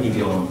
2秒